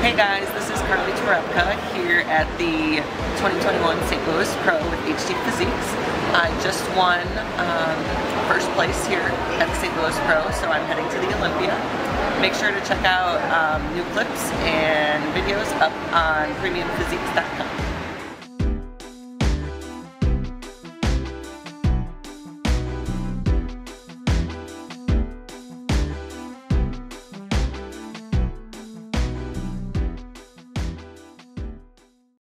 Hey guys, this is Carli Terepka here at the 2021 St. Louis Pro with HD Physiques. I just won um, first place here at the St. Louis Pro, so I'm heading to the Olympia. Make sure to check out um, new clips and videos up on premiumphysiques.com.